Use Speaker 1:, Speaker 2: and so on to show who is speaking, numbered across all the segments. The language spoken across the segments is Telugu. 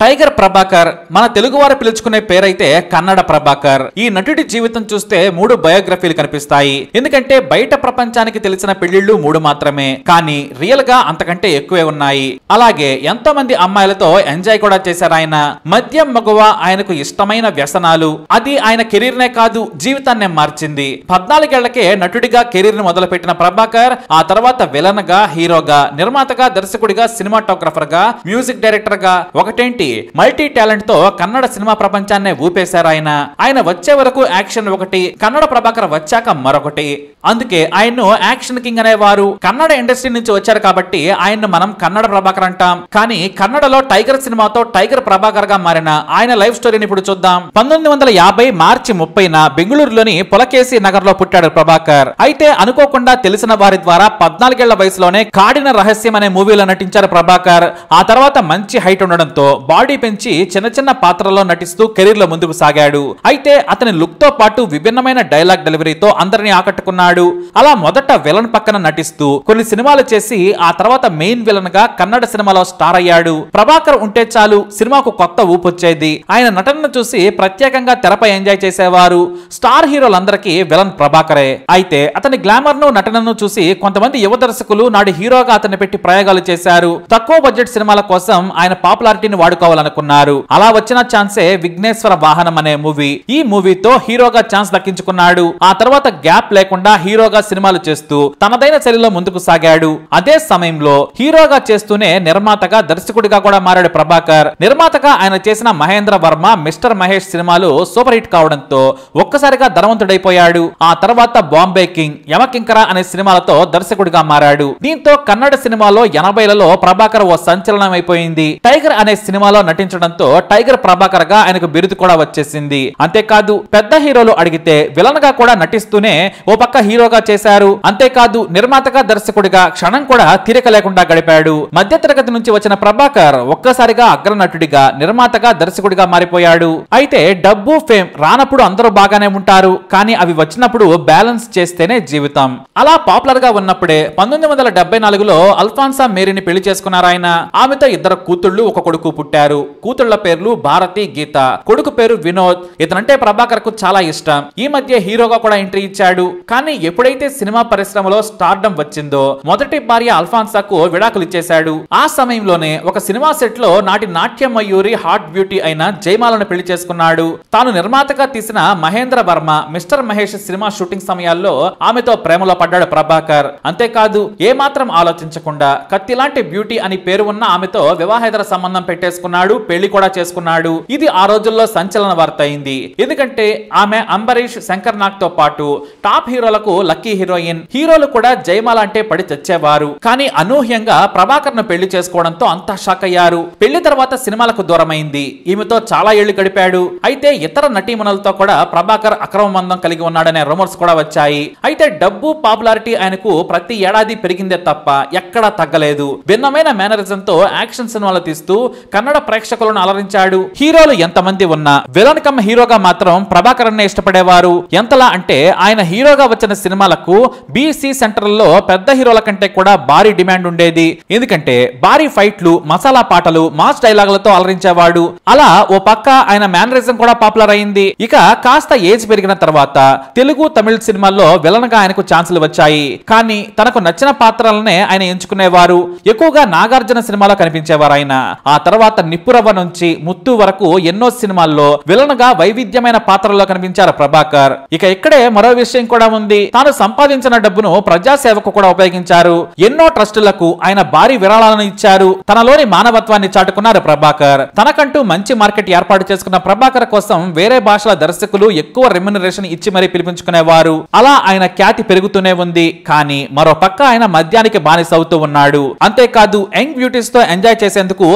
Speaker 1: టైగర్ ప్రభాకర్ మన తెలుగువారు పిలుచుకునే పేరైతే కన్నడ ప్రభాకర్. ఈ నటుడి జీవితం చూస్తే మూడు బయోగ్రఫీలు కనిపిస్తాయి. ఎందుకంటే బయట ప్రపంచానికి తెలిసిన పెళ్ళిళ్ళు మూడు మాత్రమే. కానీ రియల్గా అంతకంటే ఎక్కువే ఉన్నాయి. అలాగే ఎంతో మంది అమ్మాయిలతో ఎంజాయ్ కూడా చేశారు ఆయన. మద్యం మగువ ఆయనకు ఇష్టమైన వ్యసనాలు. అది ఆయన కెరీర్ నే కాదు జీవితాన్నే మార్చింది. పద్నాలుగేళ్ళకే నటుడిగా కెరీర్ను మొదలుపెట్టిన ప్రభాకర్ ఆ తర్వాత విలన్గా హీరోగా నిర్మాతగా దర్శకుడిగా సినిమాటోగ్రఫర్గా మ్యూజిక్ డైరెక్టర్గా ఒకటేంటి? మల్టీ టాలెంట్తో కన్నడ సినిమా ప్రపంచాన్నే ఊపేశారు ఆయన. ఆయన వచ్చే వరకు యాక్షన్ ఒకటి కన్నడ ప్రభాకర్ వచ్చాక మరొకటి. అందుకే ఆయన్ను యాక్షన్ కింగ్ అనేవారు. కన్నడ ఇండస్ట్రీ నుంచి వచ్చారు కాబట్టి ఆయన్ను మనం కన్నడ ప్రభాకర్ అంటాం. కానీ కన్నడలో టైగర్ సినిమాతో టైగర్ ప్రభాకర్గా మారిన ఆయన లైఫ్ స్టోరీని ఇప్పుడు చూద్దాం. పంతొమ్మిది వందల యాభై మార్చి ముప్పైన బెంగళూరులోని పులకేసి నగర్లో పుట్టాడు ప్రభాకర్. అయితే అనుకోకుండా తెలిసిన వారి ద్వారా పద్నాలుగేళ్ళ వయసులోనే కాడిన రహస్యం అనే మూవీలో నటించారు ప్రభాకర్. ఆ తర్వాత మంచి హైట్ ఉండడంతో బాడీ పెంచి చిన్న చిన్న పాత్రల్లో నటిస్తూ కెరీర్లో ముందుకు సాగాడు. అయితే అతని లుక్తో పాటు విభిన్నమైన డైలాగ్ డెలివరీతో అందరినీ ఆకట్టుకున్నాడు. అలా మొదట విలన్ పక్కన నటిస్తూ కొన్ని సినిమాలు చేసి ఆ తర్వాత మెయిన్ విలన్గా కన్నడ సినిమాలో స్టార్ అయ్యాడు. ప్రభాకర్ ఉంటే చాలు సినిమాకు కొత్త ఊపొచ్చేది. ఆయన నటనను చూసి ప్రత్యేకంగా తెరపై ఎంజాయ్ చేసేవారు. స్టార్ హీరోలందరికీ విలన్ ప్రభాకరే. అయితే అతని గ్లామర్ను నటనను చూసి కొంతమంది యువ దర్శకులు నాడు హీరోగా అతన్ని పెట్టి ప్రయోగాలు చేశారు. తక్కువ బడ్జెట్ సినిమాల కోసం ఆయన పాపులారిటీని వాడుకోవాలనుకున్నారు అలా వచ్చిన ఛాన్సే విఘ్నేశ్వర వాహనం అనే మూవీ. ఈ మూవీతో హీరోగా ఛాన్స్ దక్కించుకున్నాడు. ఆ తర్వాత గ్యాప్ లేకుండా హీరోగా సినిమాలు చేస్తూ తనదైన శైలిలో ముందుకు సాగాడు. అదే సమయంలో హీరోగా చేస్తూనే నిర్మాతగా దర్శకుడిగా కూడా మారాడు ప్రభాకర్. నిర్మాతగా ఆయన చేసిన మహేంద్ర వర్మ మిస్టర్ మహేష్ సినిమాలు సూపర్ హిట్ కావడంతో ఒక్కసారిగా ధనవంతుడైపోయాడు. ఆ తర్వాత బాంబే కింగ్ యమకింకర అనే సినిమాలతో దర్శకుడిగా మారాడు. దీంతో కన్నడ సినిమాలో ఎనభైలలో ప్రభాకర్ ఓ సంచలనం అయిపోయింది టైగర్ అనే సినిమాలో నటించడంతో టైగర్ ప్రభాకర్గా ఆయనకు బిరుదు కూడా వచ్చేసింది. అంతేకాదు పెద్ద హీరోలు అడిగితే విలన్గా కూడా నటిస్తూనే ఓ పక్క హీరోగా చేశారు. అంతేకాదు నిర్మాతగా దర్శకుడిగా క్షణం కూడా తీరిక లేకుండా గడిపాడు. మధ్య తరగతి నుంచి వచ్చిన ప్రభాకర్ ఒక్కసారిగా అగ్రనటుడిగా నిర్మాతగా దర్శకుడిగా మారిపోయాడు. అయితే డబ్బు ఫేమ్ రానప్పుడు అందరూ బాగానే ఉంటారు. కానీ అవి వచ్చినప్పుడు బ్యాలెన్స్ చేస్తేనే జీవితం. అలా పాపులర్గా ఉన్నప్పుడే పంతొమ్మిది వందల డెబ్బై నాలుగులో అల్ఫాన్సా మేరీని పెళ్ళి చేసుకున్నారు ఆయన ఆమెతో ఇద్దరు కూతుళ్ళు ఒక కొడుకు పుట్టారు. కూతుళ్ళ పేర్లు భారతి గీత. కొడుకు పేరు వినోద్. ఇతనంటే ప్రభాకర్కు చాలా ఇష్టం. ఈ మధ్య హీరోగా కూడా ఎంట్రీ ఇచ్చాడు. కానీ ఎప్పుడైతే సినిమా పరిశ్రమలో స్టార్డం వచ్చిందో మొదటి భార్య అల్ఫాన్సాకు విడాకులు ఇచ్చేశాడు. ఆ సమయంలోనే ఒక సినిమా సెట్లో నాటి నాట్య మయూరి హాట్ బ్యూటీ అయిన జయమాలను పెళ్ళి చేసుకున్నాడు. తాను నిర్మాతగా తీసిన Mahendra Varma mister Mahesh cinema shooting సమయాల్లో ఆమెతో ప్రేమలో పడ్డాడు ప్రభాకర్. అంతేకాదు ఏమాత్రం ఆలోచించకుండా కత్తి లాంటి బ్యూటీ అని పేరు ఉన్న ఆమెతో వివాహేతర సంబంధం పెట్టేసుకున్నాడు పెళ్ళి కూడా చేసుకున్నాడు. ఇది ఆ రోజుల్లో సంచలన వార్త అయింది. ఎందుకంటే ఆమె అంబరీష్ శంకర్ నాగ్తో పాటు టాప్ హీరోలకు లక్కీ హీరోయిన్. హీరోలు కూడా జయమాల అంటే పడి తెచ్చేవారు కానీ అనూహ్యంగా ప్రభాకర్ను పెళ్ళి చేసుకోవడంతో అంతా షాక్ అయ్యారు. పెళ్ళి తర్వాత సినిమాలకు దూరమైంది. ఈమెతో చాలా ఏళ్ళు గడిపాడు. అయితే ఇతర నటీమణులతో కూడా ప్రభాకర్ అక్రమ మందం కలిగి ఉన్నాడనే రూమర్స్ కూడా వచ్చాయి. అయితే డబ్బు పాపులారిటీ ఆయనకు ప్రతి ఏడాది పెరిగిందే తప్ప ఎక్కడా తగ్గలేదు. భిన్నమైన మేనరిజం తో యాక్షన్ సినిమాలు తీస్తూ కన్నడ ప్రేక్షకులను అలరించాడు. హీరోలు ఎంతమంది ఉన్నా విలన్ కమ్ హీరోగా మాత్రం ప్రభాకర్ నే ఇష్టపడేవారు. ఎంతలా అంటే ఆయన హీరోగా వచ్చిన సినిమాలకు బీసీ సెంటర్లలో పెద్ద హీరోల కంటే కూడా భారీ డిమాండ్ ఉండేది. ఎందుకంటే భారీ ఫైట్లు మసాలా పాటలు మాస్ డైలాగులతో అలరించేవాడు. అలా ఓ పక్క ఆయన మేనరిజం కూడా పాపులర్ అయింది. ఇక కాస్త ఏజ్ పెరిగిన తర్వాత తెలుగు తమిళ సినిమాల్లో విలన్గా ఆయనకు ఛాన్సులు వచ్చాయి. కానీ తనకు నచ్చిన పాత్రలనే ఆయన ఎంచుకునేవారు. ఎక్కువగా నాగార్జున సినిమాలో కనిపించేవారు ఆయన. ఆ తర్వాత నిప్పురవ్వ నుంచి ముత్తు వరకు ఎన్నో సినిమాల్లో విలన్గా వైవిధ్యమైన పాత్రల్లో కనిపించారు ప్రభాకర్. ఇక ఇక్కడే మరో విషయం కూడా ఉంది. తాను సంపాదించిన డబ్బును ప్రజాసేవకు కూడా ఉపయోగించారు. ఎన్నో ట్రస్టులకు ఆయన భారీ విరాళాలను ఇచ్చారు. తనలోని మానవత్వాన్ని చాటుకున్నారు ప్రభాకర్. తనకంటూ మంచి మార్కెట్ ఏర్పాటు చేసుకున్న ప్రభాకర్ కోసం వేరే భాషల దర్శకులు ఎక్కువ రెమ్యునరేషన్ ఇచ్చి మరీ పిలిపించుకునేవారు. అలా ఆయన ఖ్యాతి పెరుగుతూనే ఉంది. కానీ మరో పక్క ఆయన మద్యానికి బానిస అవుతూ ఉన్నాడు. అంతేకాదు యంగ్ బ్యూటీస్తో ఎంజాయ్ చేసేందుకు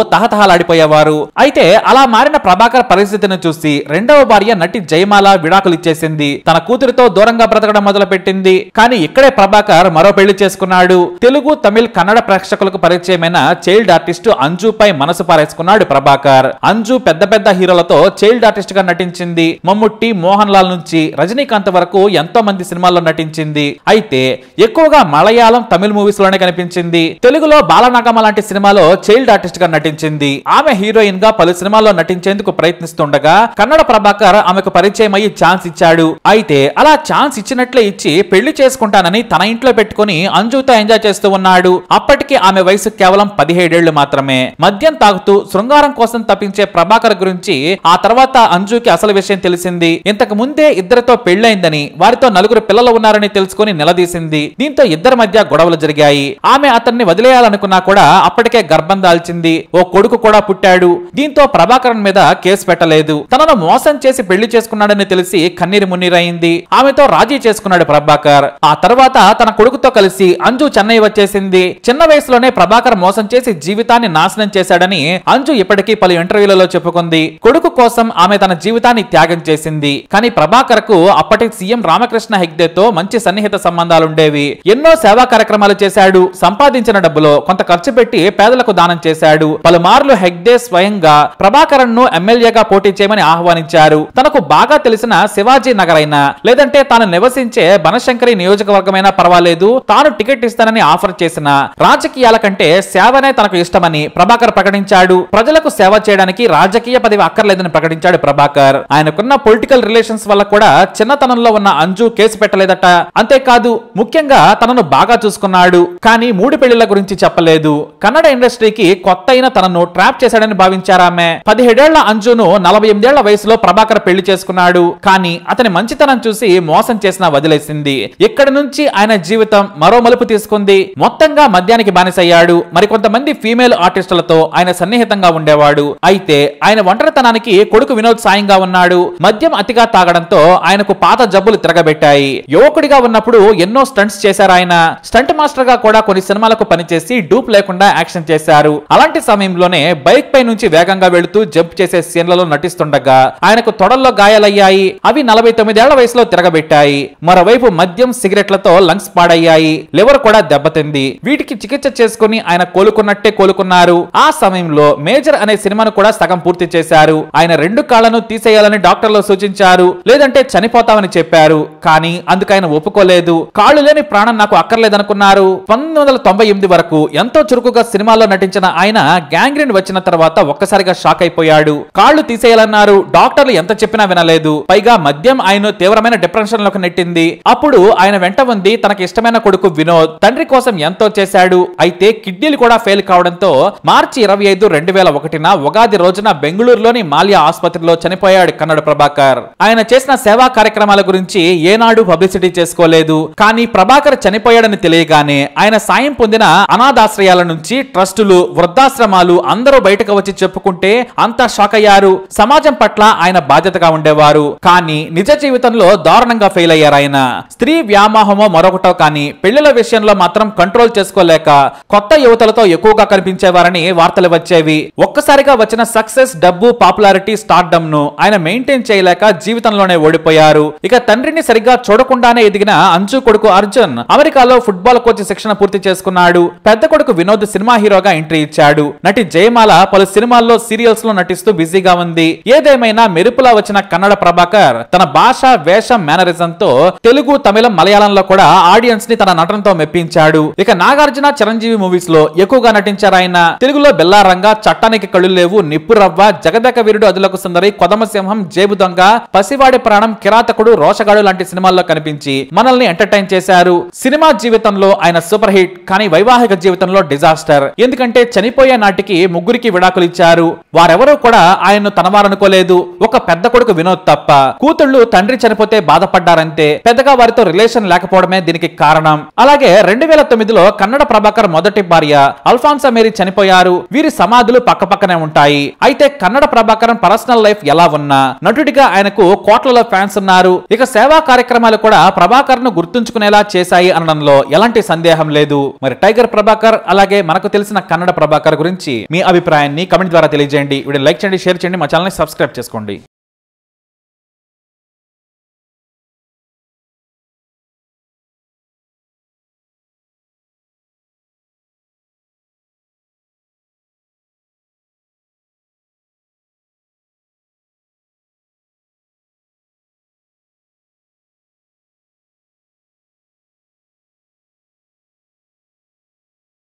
Speaker 1: తహతహలాడిపోయేవారు అయితే అలా మారిన ప్రభాకర్ పరిస్థితిని చూసి రెండవ భార్య నటి జయమాల విడాకులు ఇచ్చేసింది. తన కూతురితో దూరంగా బ్రతకడం మొదలు పెట్టింది కానీ ఇక్కడే ప్రభాకర్ మరో పెళ్ళి చేసుకున్నాడు. తెలుగు తమిళ్ కన్నడ ప్రేక్షకులకు పరిచయమైన చైల్డ్ ఆర్టిస్ట్ అంజుపై మనసు పారేసుకున్నాడు ప్రభాకర్. అంజు పెద్ద పెద్ద హీరోలతో చైల్డ్ ఆర్టిస్ట్గా నటించింది. మమ్ముట్టి మోహన్ లాల్ నుంచి రజనీకాంత్ వరకు ఎంతో మంది సినిమాల్లో నటించింది. అయితే ఎక్కువగా మలయాళం తమిళ మూవీస్లోనే కనిపించింది. తెలుగులో బాలనాగమ్మ లాంటి సినిమాలో చైల్డ్ ఆర్టిస్ట్గా నటించింది. ఆమె ఆమె హీరోయిన్గా పలు సినిమాల్లో నటించేందుకు ప్రయత్నిస్తుండగా కన్నడ ప్రభాకర్ ఆమెకు పరిచయం అయ్యి ఛాన్స్ ఇచ్చాడు. అయితే అలా ఛాన్స్ ఇచ్చినట్లే ఇచ్చి పెళ్ళి చేసుకుంటానని తన ఇంట్లో పెట్టుకుని అంజుతో ఎంజాయ్ చేస్తూ ఉన్నాడు. అప్పటికి ఆమె వయసు కేవలం పదిహేడేళ్ళు మాత్రమే. మద్యం తాగుతూ శృంగారం కోసం తప్పించే ప్రభాకర్ గురించి ఆ తర్వాత అంజుకి అసలు విషయం తెలిసింది. ఇంతకు ముందే ఇద్దరితో పెళ్ళైందని వారితో నలుగురు పిల్లలు ఉన్నారని తెలుసుకుని నిలదీసింది. దీంతో ఇద్దరి మధ్య గొడవలు జరిగాయి. ఆమె అతన్ని వదిలేయాలనుకున్నా కూడా అప్పటికే గర్భం దాల్చింది. ఓ కొడుకు కూడా పుట్టి కొట్టాడు. దీంతో ప్రభాకరన్ మీద కేసు పెట్టలేదు. తనను మోసం చేసి పెళ్ళి చేసుకున్నాడని తెలిసి కన్నీరు మున్నీరైంది. ఆమెతో రాజీ చేసుకున్నాడు ప్రభాకర్. ఆ తర్వాత తన కొడుకుతో కలిసి అంజు చెన్నై వచ్చేసింది. చిన్న వయసులోనే ప్రభాకర్ మోసం చేసి జీవితాన్ని నాశనం చేశాడని అంజు ఇప్పటికీ పలు ఇంటర్వ్యూలలో చెప్పుకుంది. కొడుకు కోసం ఆమె తన జీవితాన్ని త్యాగం చేసింది. కానీ ప్రభాకర్కు అప్పటి సీఎం రామకృష్ణ హెగ్దేతో మంచి సన్నిహిత సంబంధాలుండేవి. ఎన్నో సేవా కార్యక్రమాలు చేశాడు. సంపాదించిన డబ్బులో కొంత ఖర్చు పెట్టి పేదలకు దానం చేశాడు. పలుమార్లు హెగ్దే స్వయంగా ప్రభాకరన్ను ఎమ్మెల్యేగా పోటీ చేయమని ఆహ్వానించారు. తనకు బాగా తెలిసిన శివాజీ నగర్ అయినా లేదంటే తాను నివసించే బనశంకరి నియోజకవర్గమైనా పర్వాలేదు తాను టికెట్ ఇస్తానని ఆఫర్ చేసిన రాజకీయాల కంటే సేవనే తనకు ఇష్టమని ప్రభాకర్ ప్రకటించాడు. ప్రజలకు సేవ చేయడానికి రాజకీయ పదవి అక్కర్లేదని ప్రకటించాడు ప్రభాకర్. ఆయనకున్న పొలిటికల్ రిలేషన్స్ వల్ల కూడా చిన్నతనంలో ఉన్న అంజు కేసు పెట్టలేదట. అంతేకాదు ముఖ్యంగా తనను బాగా చూసుకున్నాడు. కానీ మూడు పెళ్ళిళ్ళ గురించి చెప్పలేదు. కన్నడ ఇండస్ట్రీకి కొత్త అయిన తనను ట్రాప్ చేశాడని భావించారామె పదిహేడేళ్ళ అంజును నలభై ఎనిమిదేళ్ళ వయసులో ప్రభాకర్ పెళ్ళి చేసుకున్నాడు. కానీ అతని మంచితనం చూసి మోసం చేసిన వదిలేసింది. ఇక్కడి నుంచి ఆయన జీవితం మరో మలుపు తీసుకుంది. మొత్తంగా మద్యానికి బానిసయ్యాడు. మరికొంతమంది ఫీమేల్ ఆర్టిస్టులతో ఆయన సన్నిహితంగా ఉండేవాడు. అయితే ఆయన ఒంటరితనానికి కొడుకు వినోద్ సాయంగా ఉన్నాడు. మద్యం అతిగా తాగడంతో ఆయనకు పాత జబ్బులు తిరగబెట్టాయి. యువకుడిగా ఉన్నప్పుడు ఎన్నో స్టంట్స్ చేశారు ఆయన. స్టంట్ మాస్టర్గా కూడా కొన్ని సినిమాలకు పనిచేసి డూప్ లేకుండా యాక్షన్ చేశారు. అలాంటి సమయంలోనే బైక్ పై నుంచి వేగంగా వెళుతూ జంప్ చేసే సీన్లలో నటిస్తుండగా ఆయనకు తొడల్లో గాయాలయ్యాయి. అవి నలభై తొమ్మిదేళ్ళ వయసులో తిరగబెట్టాయి. మరోవైపు మద్యం సిగరెట్లతో లంగ్స్ పాడయ్యాయి. లివర్ కూడా దెబ్బతింది. వీటికి చికిత్స చేసుకుని ఆయన కోలుకున్నట్టే కోలుకున్నారు. ఆ సమయంలో మేజర్ అనే సినిమాను కూడా సగం పూర్తి చేశారు. ఆయన రెండు కాళ్ళను తీసేయాలని డాక్టర్లు సూచించారు. లేదంటే చనిపోతామని చెప్పారు. కానీ అందుకు ఆయన ఒప్పుకోలేదు. కాళ్ళు లేని ప్రాణం నాకు అక్కర్లేదనుకున్నారు. పంతొమ్మిది వందల తొంభై ఎనిమిది వరకు ఎంతో చురుకుగా సినిమాల్లో నటించిన ఆయన గ్యాంగ్రీన్ వచ్చిన తర్వాత ఒక్కసారిగా షాక్ అయిపోయాడు. కాళ్ళు తీసేయాలన్నారు. డాక్టర్లు ఎంత చెప్పినా వినలేదు. పైగా మద్యం ఆయన తీవ్రమైన డిప్రెషన్లోకి నెట్టింది. అప్పుడు ఆయన వెంట ఉంది తనకి ఇష్టమైన కొడుకు వినోద్. తండ్రి కోసం ఎంతో చేశాడు. అయితే కిడ్నీలు కూడా ఫెయిల్ కావడంతో మార్చి ఇరవై ఐదు రెండు వేల ఒకటిన ఉగాది రోజున బెంగళూరులోని మాల్యా ఆసుపత్రిలో చనిపోయాడు కన్నడ ప్రభాకర్. ఆయన చేసిన సేవా కార్యక్రమాల గురించి ఏనాడు పబ్లిసిటీ చేసుకోలేదు. కానీ ప్రభాకర్ చనిపోయాడని తెలియగానే ఆయన సాయం పొందిన అనాథాశ్రయాల నుంచి ట్రస్టులు వృద్ధాశ్రమాలు అందరూ బయట బయటకు వచ్చి చెప్పుకుంటే అంతా షాక్ అయ్యారు. సమాజం పట్ల ఆయన బాధ్యతగా ఉండేవారు. కానీ నిజ జీవితంలో దారుణంగా ఫెయిల్ అయ్యారు ఆయన. స్త్రీ వ్యామోహమో మరొకటో కానీ పెళ్ళిల విషయంలో మాత్రం కంట్రోల్ చేసుకోలేక కొత్త యువతలతో ఎక్కువగా కనిపించేవారని వార్తలు వచ్చేవి. ఒక్కసారిగా వచ్చిన సక్సెస్ డబ్బు పాపులారిటీ స్టార్డమ్ను ఆయన మెయింటైన్ చేయలేక జీవితంలోనే ఓడిపోయారు. ఇక తండ్రిని సరిగ్గా చూడకుండానే ఎదిగిన అంచు కొడుకు అర్జున్ అమెరికాలో ఫుట్బాల్ కోచ్ శిక్షణ పూర్తి చేసుకున్నాడు. పెద్ద కొడుకు వినోద్ సినిమా హీరోగా ఎంట్రీ ఇచ్చాడు. నటి జయమాల పలు సినిమాల్లో సీరియల్స్లో నటిస్తూ బిజీగా ఉంది. ఏదేమైనా మెరుపులా వచ్చిన కన్నడ ప్రభాకర్ తన భాష వేషం మేనరిజం తో తెలుగు తమిళం మలయాళంలో కూడా ఆడియన్స్ని తన నటనతో మెప్పించాడు. ఇక నాగార్జున చిరంజీవి మూవీస్లో ఎక్కువగా నటించారు ఆయన తెలుగులో బెల్లారంగా చట్టానికి కళ్ళు లేవు నిప్పు రవ్వ జగదక వీరుడు అదులకు సుందరి కొదమ సింహం జేబు దొంగ పసివాడి ప్రాణం కిరాతకుడు రోషగాడు లాంటి సినిమాల్లో కనిపించి మనల్ని ఎంటర్టైన్ చేశారు. సినిమా జీవితంలో ఆయన సూపర్ హిట్ కానీ వైవాహిక జీవితంలో డిజాస్టర్. ఎందుకంటే చనిపోయే నాటికి ముగ్గురికి విడాకులు ఇచ్చారు. వారెవరూ కూడా ఆయన్ను తనవారనుకోలేదు. ఒక పెద్ద కొడుకు వినోద్ తప్ప కూతుళ్ళు తండ్రి చనిపోతే బాధపడ్డారంతే. పెద్దగా వారితో రిలేషన్ లేకపోవడమే దీనికి కారణం. అలాగే రెండు వేల తొమ్మిదిలో కన్నడ ప్రభాకర్ మొదటి భార్య అల్ఫాన్సా మేరీ చనిపోయారు. వీరి సమాధులు పక్కపక్కనే ఉంటాయి. అయితే కన్నడ ప్రభాకరం పర్సనల్ లైఫ్ ఎలా ఉన్నా నటుడిగా ఆయనకు కోట్లలో ఫ్యాన్స్ ఉన్నారు. ఇక సేవా కార్యక్రమాలు కూడా ప్రభాకర్ను గుర్తుంచుకునేలా చేశాయి అనడంలో ఎలాంటి సందేహం లేదు. మరి టైగర్ ప్రభాకర్ అలాగే మనకు తెలిసిన కన్నడ ప్రభాకర్ గురించి మీ అభిప్రాయాన్ని కమెంట్ ద్వారా తెలియజేయండి. వీడియో లైక్ చేయండి షేర్ చేయండి మా ఛానల్ని సబ్స్క్రైబ్ చేసుకోండి.